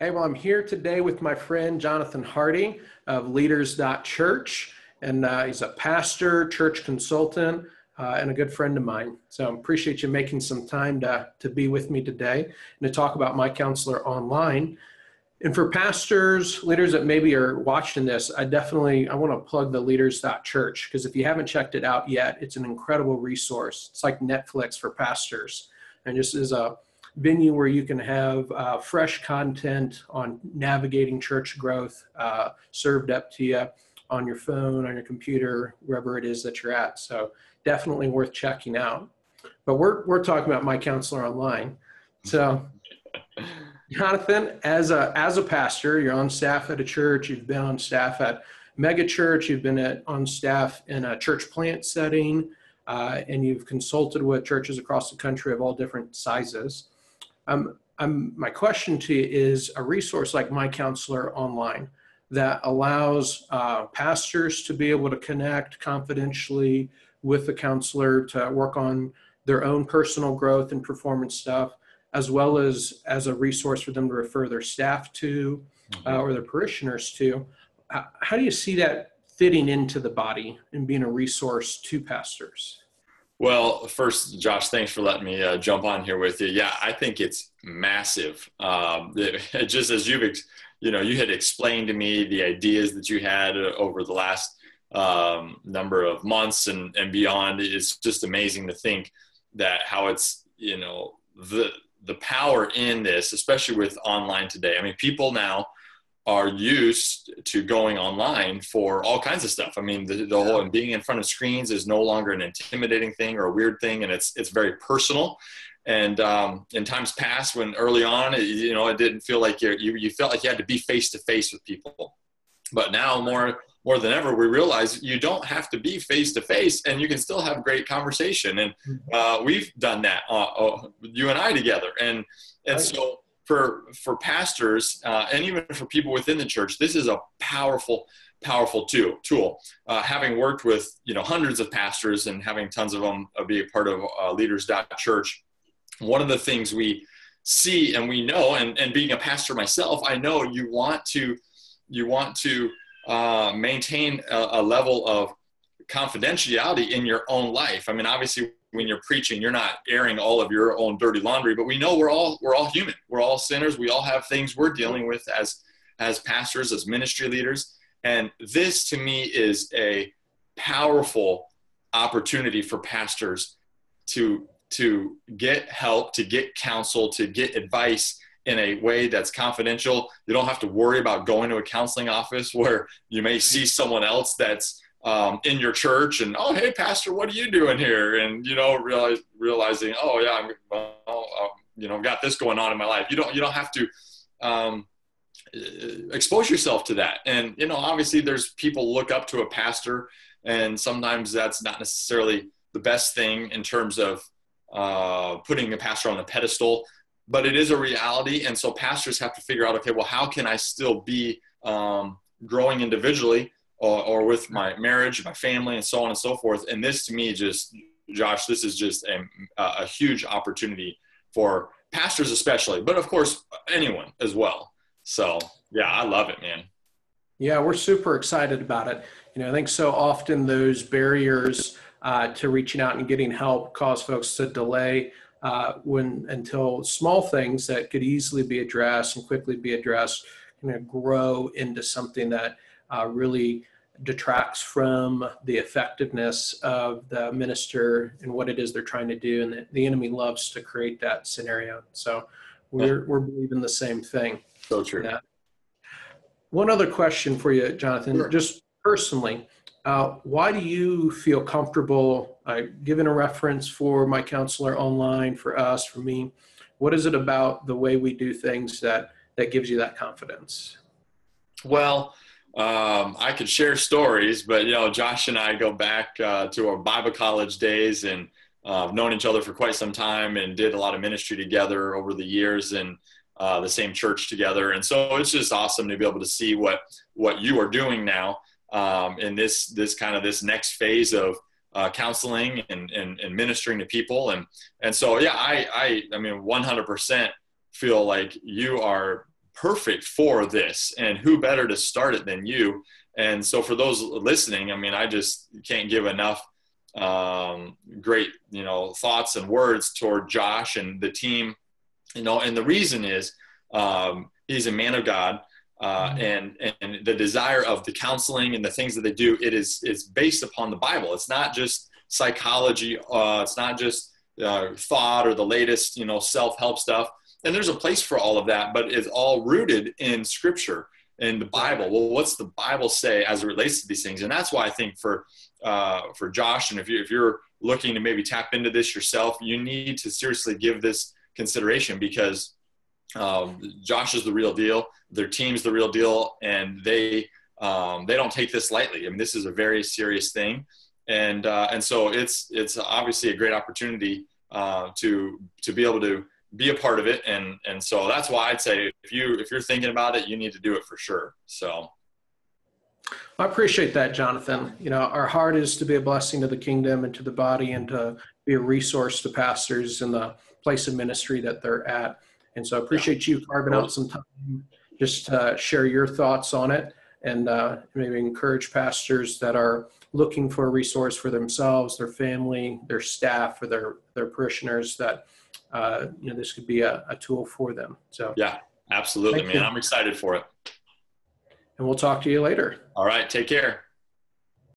Hey, well, I'm here today with my friend Jonathan Hardy of Leaders.Church, and uh, he's a pastor, church consultant, uh, and a good friend of mine. So I appreciate you making some time to, to be with me today and to talk about My Counselor Online. And for pastors, leaders that maybe are watching this, I definitely I want to plug the leaders.church because if you haven't checked it out yet, it's an incredible resource. It's like Netflix for pastors. And just as a venue where you can have uh, fresh content on navigating church growth uh, served up to you on your phone, on your computer, wherever it is that you're at. So definitely worth checking out. But we're, we're talking about My Counselor Online. So, Jonathan, as a, as a pastor, you're on staff at a church, you've been on staff at mega church, you've been at, on staff in a church plant setting, uh, and you've consulted with churches across the country of all different sizes. Um, I'm, my question to you is a resource like My Counselor Online that allows uh, pastors to be able to connect confidentially with the counselor to work on their own personal growth and performance stuff, as well as as a resource for them to refer their staff to mm-hmm. uh, or their parishioners to. How do you see that fitting into the body and being a resource to pastors? Well, first, Josh, thanks for letting me uh, jump on here with you. Yeah, I think it's massive. Um, it, just as you've, ex- you know, you had explained to me the ideas that you had uh, over the last um, number of months and, and beyond. It's just amazing to think that how it's, you know, the the power in this, especially with online today. I mean, people now are used to going online for all kinds of stuff. I mean, the, the whole and being in front of screens is no longer an intimidating thing or a weird thing, and it's it's very personal. And um, in times past, when early on, it, you know, it didn't feel like you you felt like you had to be face to face with people. But now, more more than ever, we realize you don't have to be face to face, and you can still have great conversation. And mm-hmm. uh, we've done that, uh, uh, you and I together. And and so for for pastors uh, and even for people within the church, this is a powerful powerful tool. Tool. Uh, having worked with you know hundreds of pastors and having tons of them uh, be a part of uh, Leaders.Church, one of the things we see and we know, and and being a pastor myself, I know you want to you want to uh, maintain a, a level of confidentiality in your own life. I mean, obviously, when you're preaching, you're not airing all of your own dirty laundry, but we know we're all we're all human. We're all sinners. We all have things we're dealing with as as pastors, as ministry leaders. And this to me is a powerful opportunity for pastors to to get help, to get counsel, to get advice in a way that's confidential. You don't have to worry about going to a counseling office where you may see someone else that's um, in your church and oh hey pastor what are you doing here? And you know realize, realizing oh yeah i'm well, uh, you know got this going on in my life. You don't you don't have to um, expose yourself to that. And you know obviously there's people look up to a pastor and sometimes that's not necessarily the best thing in terms of uh, putting a pastor on a pedestal but it is a reality. And so pastors have to figure out okay well how can i still be um, growing individually or, or with my marriage, my family, and so on and so forth. And this to me, just Josh, this is just a, a huge opportunity for pastors, especially, but of course, anyone as well. So, yeah, I love it, man. Yeah, we're super excited about it. You know, I think so often those barriers uh, to reaching out and getting help cause folks to delay uh, when until small things that could easily be addressed and quickly be addressed kind of grow into something that uh, really detracts from the effectiveness of the minister and what it is they're trying to do. And the, the enemy loves to create that scenario. So we're, we're believing the same thing. So true. One other question for you, Jonathan, sure. just personally, uh, why do you feel comfortable uh, giving a reference for my counselor online, for us, for me? What is it about the way we do things that that gives you that confidence? Well, um, I could share stories, but you know, Josh and I go back uh, to our Bible college days and uh, known each other for quite some time and did a lot of ministry together over the years and uh, the same church together. And so it's just awesome to be able to see what what you are doing now um, in this this kind of this next phase of uh, counseling and, and, and ministering to people. And and so yeah, I I I mean, 100% feel like you are perfect for this. And who better to start it than you? And so for those listening, I mean, I just can't give enough um, great, you know, thoughts and words toward Josh and the team, you know, and the reason is um, he's a man of God. Uh, mm-hmm. and and the desire of the counseling and the things that they do, it is it's based upon the Bible. It's not just psychology. Uh, it's not just uh, thought or the latest, you know, self help stuff. And there's a place for all of that, but it's all rooted in Scripture in the Bible. Well, what's the Bible say as it relates to these things? And that's why I think for uh, for Josh, and if you if you're looking to maybe tap into this yourself, you need to seriously give this consideration because um, Josh is the real deal. Their team's the real deal, and they um, they don't take this lightly. I mean, this is a very serious thing, and uh, and so it's it's obviously a great opportunity uh, to to be able to be a part of it. And and so that's why i'd say if you if you're thinking about it you need to do it for sure. So. I appreciate that jonathan. You know our heart is to be a blessing to the kingdom and to the body and to be a resource to pastors in the place of ministry that they're at. And so i appreciate yeah. you carving out some time just to share your thoughts on it. And uh, maybe encourage pastors that are looking for a resource for themselves their family their staff or their their parishioners that uh, you know, this could be a, a, tool for them. So yeah, absolutely, man. You. I'm excited for it. And we'll talk to you later. All right. Take care.